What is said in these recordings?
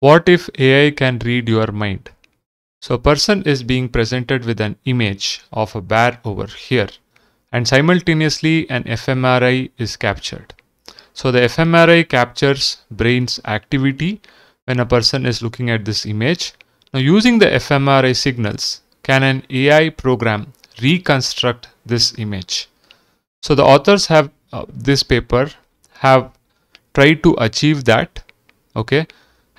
what if AI can read your mind? So a person is being presented with an image of a bear over here and simultaneously an fMRI is captured. So the fMRI captures brain's activity when a person is looking at this image. Now using the fMRI signals, can an AI program reconstruct this image? So the authors have uh, this paper have tried to achieve that, okay,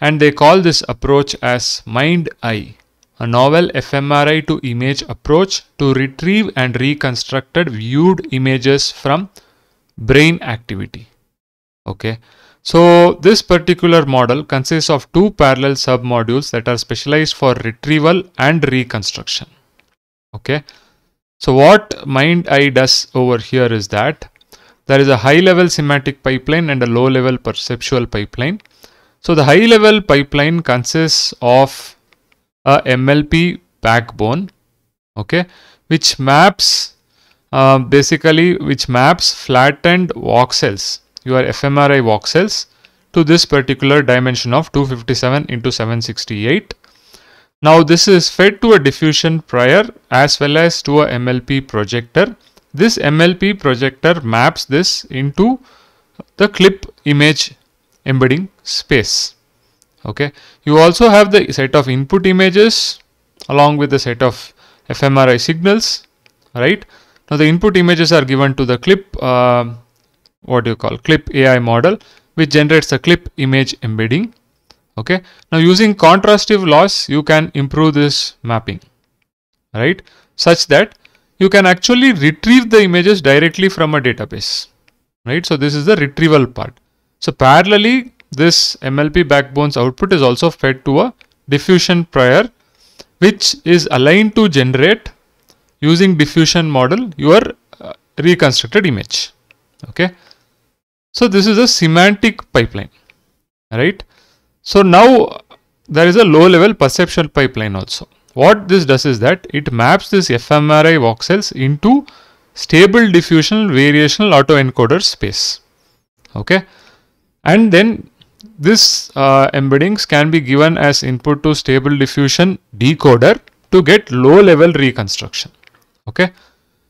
and they call this approach as Mind-Eye a novel fMRI to image approach to retrieve and reconstructed viewed images from brain activity. Okay. So this particular model consists of two parallel submodules that are specialized for retrieval and reconstruction. Okay. So what Mind-Eye does over here is that there is a high level semantic pipeline and a low level perceptual pipeline. So the high level pipeline consists of a MLP backbone, okay, which maps uh, basically which maps flattened voxels, your fMRI voxels to this particular dimension of 257 into 768. Now this is fed to a diffusion prior as well as to a MLP projector. This MLP projector maps this into the clip image embedding space. Okay? You also have the set of input images along with the set of fMRI signals right? Now the input images are given to the clip uh, what do you call clip AI model which generates a clip image embedding. Okay? Now using contrastive loss you can improve this mapping right? Such that you can actually retrieve the images directly from a database right? So this is the retrieval part so parallelly this MLP backbone's output is also fed to a diffusion prior which is aligned to generate using diffusion model your uh, reconstructed image. Okay? So this is a semantic pipeline right? So now there is a low level perceptual pipeline also. What this does is that it maps this fMRI voxels into stable diffusion variational autoencoder space. Okay and then this uh, embeddings can be given as input to stable diffusion decoder to get low level reconstruction. Okay.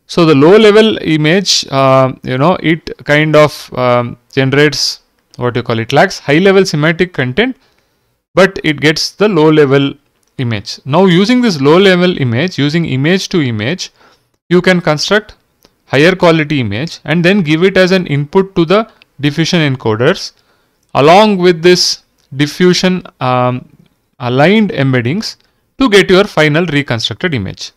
So the low level image, uh, you know, it kind of um, generates what you call it lacks high level semantic content, but it gets the low level image. Now using this low level image, using image to image, you can construct higher quality image and then give it as an input to the diffusion encoders along with this diffusion um, aligned embeddings to get your final reconstructed image.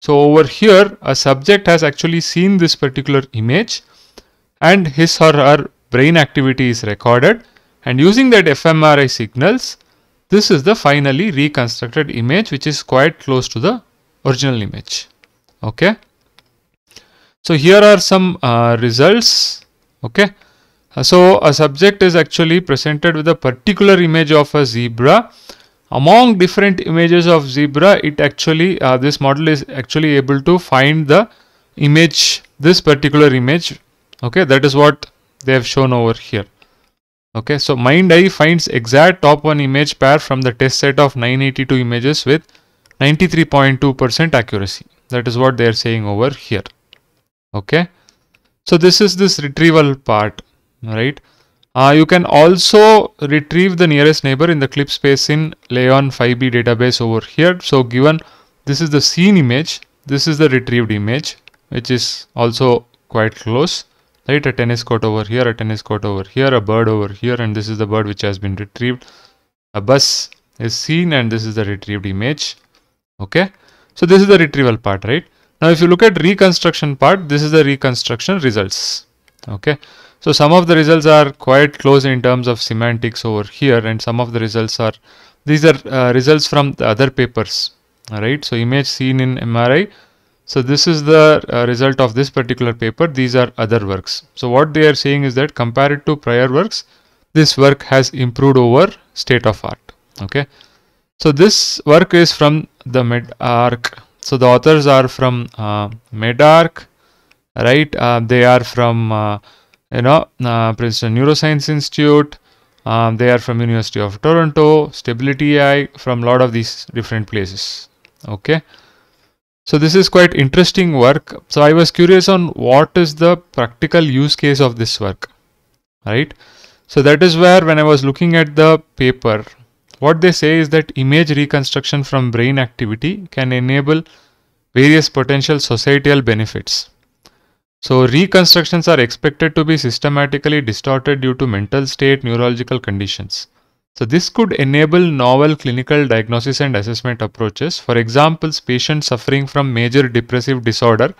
So over here a subject has actually seen this particular image and his or her brain activity is recorded and using that fMRI signals this is the finally reconstructed image which is quite close to the original image. Okay. So here are some uh, results. Okay. Uh, so a subject is actually presented with a particular image of a zebra. Among different images of zebra, it actually, uh, this model is actually able to find the image, this particular image. Okay, that is what they have shown over here. Okay, so Mind-Eye finds exact top one image pair from the test set of 982 images with 93.2% accuracy. That is what they are saying over here. Okay, so this is this retrieval part right? Uh, you can also retrieve the nearest neighbor in the clip space in LAION 5B database over here. So given this is the seen image, this is the retrieved image, which is also quite close, right? A tennis court over here, a tennis court over here, a bird over here, and this is the bird which has been retrieved. A bus is seen and this is the retrieved image. Okay. So this is the retrieval part, right? Now if you look at reconstruction part, this is the reconstruction results. Okay. So some of the results are quite close in terms of semantics over here and some of the results are, these are uh, results from the other papers, all right So image seen in MRI. So this is the uh, result of this particular paper. These are other works. So what they are saying is that compared to prior works, this work has improved over state of art. Okay. So this work is from the MedArc. So the authors are from uh, MedArc, right? Uh, they are from uh, you know, uh, Princeton Neuroscience Institute, Um, they are from University of Toronto, Stability AI from a lot of these different places. Okay. So this is quite interesting work. So I was curious on what is the practical use case of this work, right? So that is where when I was looking at the paper, what they say is that image reconstruction from brain activity can enable various potential societal benefits. So reconstructions are expected to be systematically distorted due to mental state neurological conditions. So this could enable novel clinical diagnosis and assessment approaches. For example, patients suffering from major depressive disorder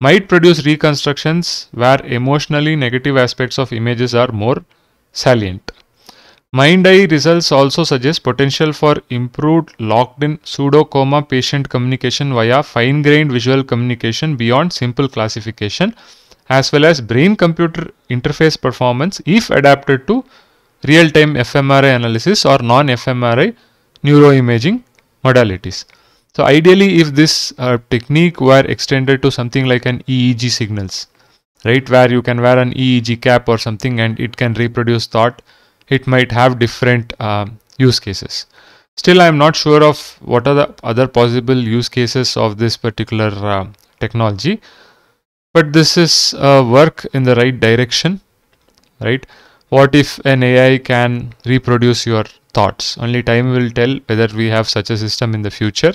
might produce reconstructions where emotionally negative aspects of images are more salient. MindEye results also suggest potential for improved locked-in pseudo-coma patient communication via fine-grained visual communication beyond simple classification as well as brain-computer interface performance if adapted to real-time fMRI analysis or non-fMRI neuroimaging modalities. So ideally if this uh, technique were extended to something like an EEG signals, right, where you can wear an EEG cap or something and it can reproduce thought it might have different uh, use cases. Still, I am not sure of what are the other possible use cases of this particular uh, technology, but this is work in the right direction, right? What if an AI can reproduce your thoughts? Only time will tell whether we have such a system in the future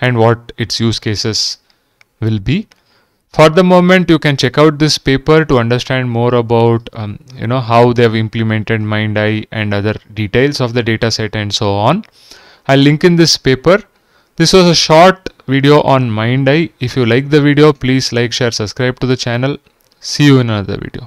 and what its use cases will be for the moment you can check out this paper to understand more about um, you know how they've implemented MindEye and other details of the dataset and so on. I'll link in this paper. This was a short video on MindEye. If you like the video, please like, share, subscribe to the channel. See you in another video.